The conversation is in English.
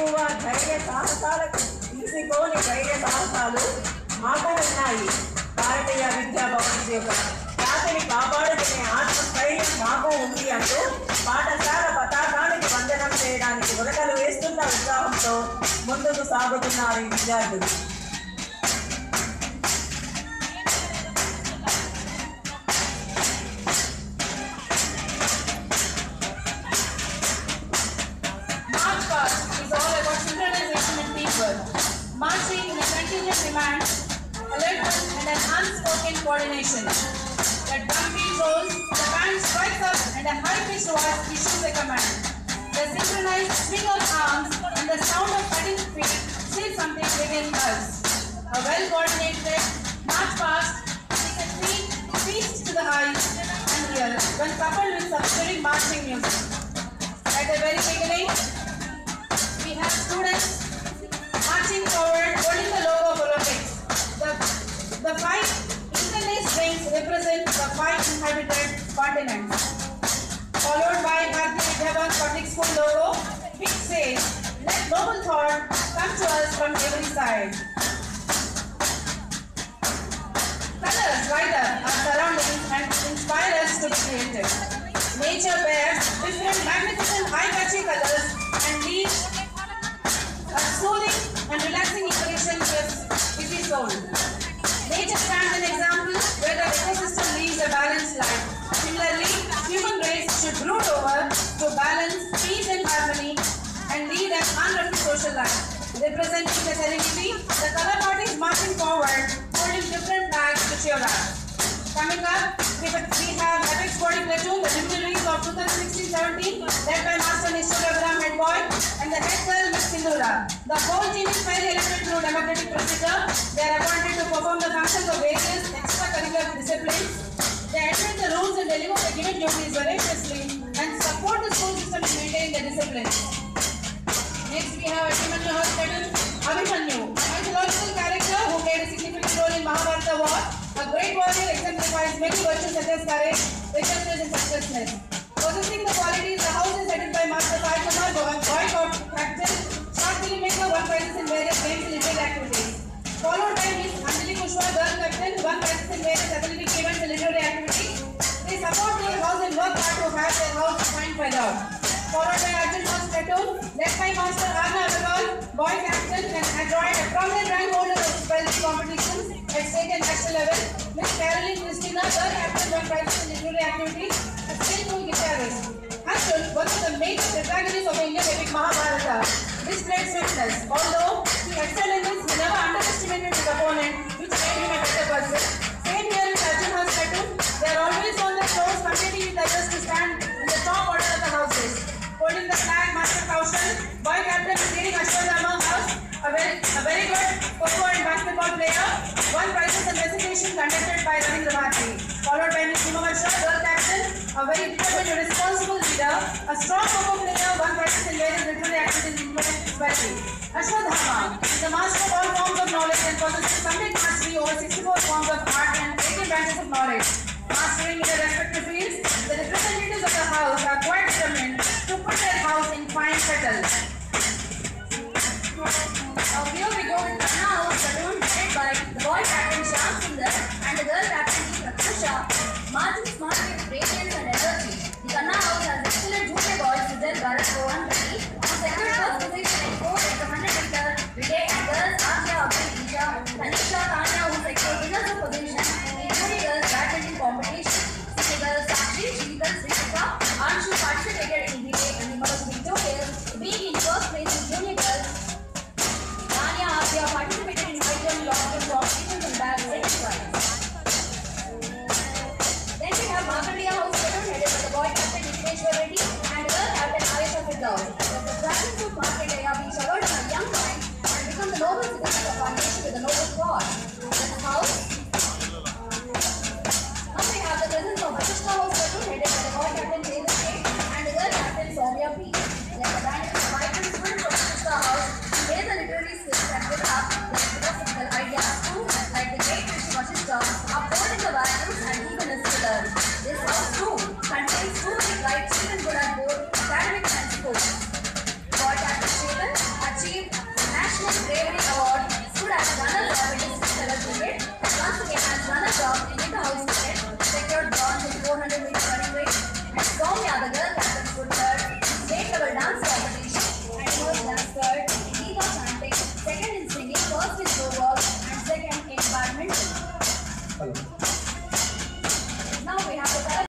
ఎక్కువ ధైర్య సాహసాలకు తీసుకోని ధైర్య సాహసాలు మాకు ఉన్నాయి భారతీయ విద్యాభవన్ యొక్క జాతిని కాపాడుకునే ఆత్మస్థైర్యం మాకు ఉంది అంటూ పాఠశాల పతాకానికి వందనం చేయడానికి ఉరకలు వేస్తున్న ఉత్సాహంతో ముందుకు సాగుతున్నారు ఈ విద్యార్థులు. Demand, alertness and an unspoken coordination. The drum beat rolls, the band strikes up and a high-pitched voice issues a command. The synchronized swing of arms and the sound of cutting feet say something within us. A well-coordinated march past is a treat, feast to the eyes and ears when coupled with some marching music. At the very beginning, we have students marching forward represent the five inhabited continents. Followed by Bharatiya Vidya Bhavan Public School logo, which says, let noble thought come to us from every side. Colors light up our surroundings and inspire us to be creative. Nature bears social. Representing the serenity, the color party is marching forward, holding different flags to cheer up. Coming up, we have Epic Sporting Platoon, the luminaries of 2016-17, led by Master Nishogram Head Boy and the head girl Miss Sindura. The whole team is fairly elected through democratic procedure. They are appointed to perform the functions of various extracurricular disciplines. They admit the rules and deliver the given duties voraciously and support the school system in maintaining the discipline. We have Abhimanyu Hospital. Abhimanyu, a mythological character who played a significant role in Mahabharata war. A great warrior exemplifies many virtues such as courage, righteousness, and selflessness. Possessing the qualities, the house is headed by Master Sai boy boycott, captain, short filmmaker, won prizes in various games and literary activities. Followed by Miss Anjali Kushwa, girl captain, won prizes in various athletic events and literary activities. They support their house and work hard to have their house shine feathered. Followed by Arjun House Platoon, led by Master Boy captain and adroit a prominent rank holder of spelling competitions at state and national level. Miss Caroline Christina, girl captain, won prizes in literary activities, a skillful guitarist. Arjun, one of the major protagonists of Indian epic Mahabharata, displayed swiftness. Although very, good kho-kho and basketball player, won prizes and recitation conducted by Ravindra Bharati. Followed by Miss Hima Mishra, girl captain, a very determined and responsible leader, a strong kho-kho player, won prizes in various literary activities including Spelling. Ashwatthama is a master of all forms of knowledge and possesses complete mastery over 64 forms of art and 18 branches of knowledge. Mastering the Mann.